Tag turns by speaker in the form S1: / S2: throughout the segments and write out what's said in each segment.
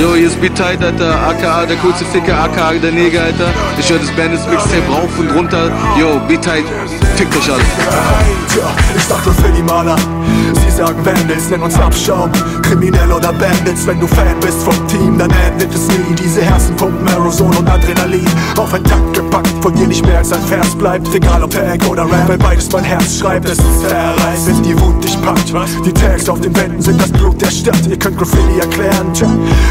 S1: Yo, hier ist B-Tight, Alter, aka der kurze Ficker, aka der Neger, Alter. Ich höre das Bandits Mixtape rauf und runter. Yo, B-Tight, fickt euch alle.
S2: Ich dachte Maler. Sie sagen Vandals, nenn uns Abschaum. Kriminell oder Bandits, wenn du Fan bist vom Team, dann endet es nie. Diese Herzen pumpen Aerosol und Adrenalin. Auf ein Takt gepackt, von dir nicht mehr als ein Vers bleibt. Egal ob Hack oder Rap, weil beides mein Herz schreibt. Es ist verreist, wenn die Wut dich packt. Die Tags auf den Wänden sind das Blut der Stadt. Ihr könnt Graffiti erklären, tja,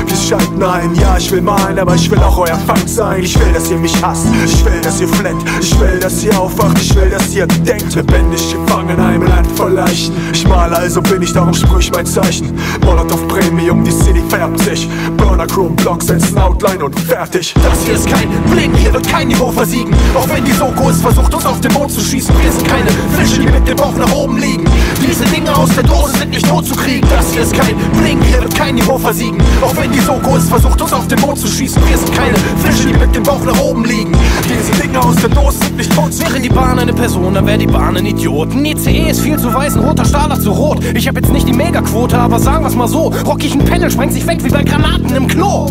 S2: wir schalten ein. Ja, ich will malen, aber ich will auch euer Feind sein. Ich will, dass ihr mich hasst. Ich will, dass ihr flennt. Ich will, dass ihr aufwacht. Ich will, dass ihr denkt. Lebendig gefangen, einem Land voll Leichen. Ich male, also bin ich, darum sprüch mein Zeichen. Molotov Premium, die City färbt sich. Burner Chrome Blocks setzen Outline und fertig.
S3: Das hier ist kein Blink, hier wird kein Niveau versiegen. Auch wenn die Soko es versucht, uns auf den Mond zu schießen. Wir sind keine Fische, die mit dem Bauch nach oben liegen. Diese Dinge aus der Dose sind nicht tot zu kriegen. Das hier ist kein Blink, hier wird kein Niveau versiegen. Auch wenn die Soko es versucht, uns auf den Mond zu schießen. Wir sind keine Fische, die mit dem Bauch nach oben liegen. Diese Dinge aus der Dose sind nicht tot zu
S4: Wäre
S3: kriegen.
S4: die Bahn eine Person, dann wäre die Bahn ein Idiot. Ein ICE ist viel zu weiß, ein roter Stahlach zu rot. Ich hab jetzt nicht die Megaquote, aber sagen wir's mal so: Rock ich ein Panel, sprengt sich weg wie bei Granaten im Klo.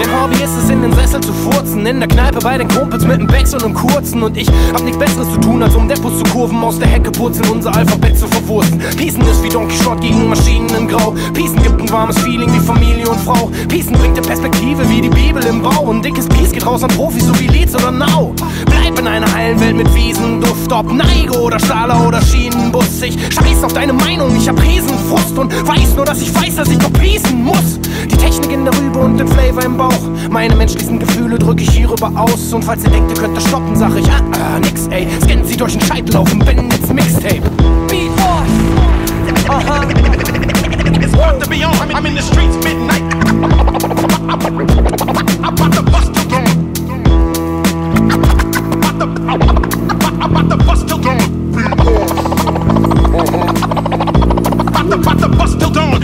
S4: Der Hobby ist es, in den Sessel zu furzen. In der Kneipe bei den Kumpels mit dem Becks und einem kurzen. Und ich hab nichts Besseres zu tun, als um Depots zu kurven, aus der Hecke purzeln, unser Alphabet zu verwurzen. Piesen ist wie Don Quixote gegen Maschinen in Grau. Piesen gibt ein warmes Feeling wie Familie und Frau. Piesen bringt eine Perspektive wie die Bibel im Bau. Ein dickes Piece geht raus an Profis, so wie Leeds oder Now. Bleib in einer heilen Welt mit Wiesenduft, ob Neigo oder Stahler oder Schienenbus. Ich scheiß auf deine Meinung, ich hab Riesenfrust und weiß nur, dass ich weiß, dass ich noch piesen muss. Die Technik in der Rübe und den Flavor im Bauch. Meine menschlichen Gefühle drück ich hierüber aus. Und falls ihr denkt, ihr könnt das stoppen, sag ich, ah, ah, nix, ey. Scannen sie durch den Scheitel auf dem Bandits Mixtape. Beat Uh-huh.
S5: It's about to be on. I'm in the streets midnight. I'm about to bust till dawn. I'm to bust till dawn. To- bust till dawn.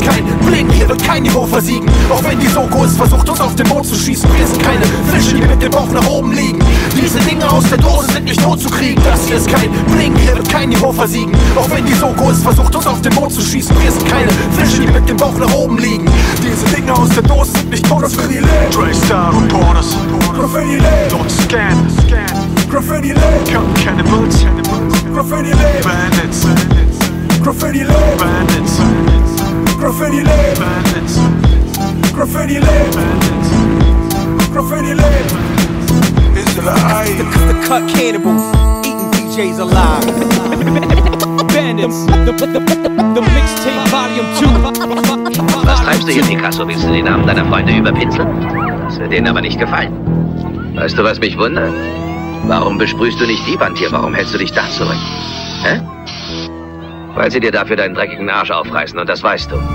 S3: Kein Blink, hier wird kein Niveau versiegen. Auch wenn die Soko es versucht, uns auf den Mond zu schießen. Wir sind keine Fische, die mit dem Bauch nach oben liegen. Diese Dinge aus der Dose sind nicht tot zu kriegen. Das hier ist kein Blink, hier wird kein Niveau versiegen. Auch wenn die Soko es versucht, uns auf den Mond zu schießen. Wir sind keine Fische, die mit dem Bauch nach oben liegen. Diese Dinge aus der Dose sind nicht tot zu kriegen.
S2: Dre Star Reporters. Graffiti Lab.
S5: Don't scan, scan.
S2: Graffiti Lab.
S5: Count cannibals,
S2: Graffiti Lab.
S5: bandits,
S2: Graffiti Lab.
S5: bandits,
S2: Graffiti Lab.
S5: bandits,
S2: Graffiti Lab.
S5: bandits.
S2: Graffiti Lab. Is it alright?
S6: The cut cannibals, eating DJs alive. Bandits, the, the, the, the mixtape volume 2.
S7: Was treibst du hier, Picasso? Willst du die Namen deiner Freunde überpinseln? Das wird denen aber nicht gefallen. Weißt du, was mich wundert? Warum besprühst du nicht die Wand hier? Warum hältst du dich da zurück? Hä? Weil sie dir dafür deinen dreckigen Arsch aufreißen und das weißt du.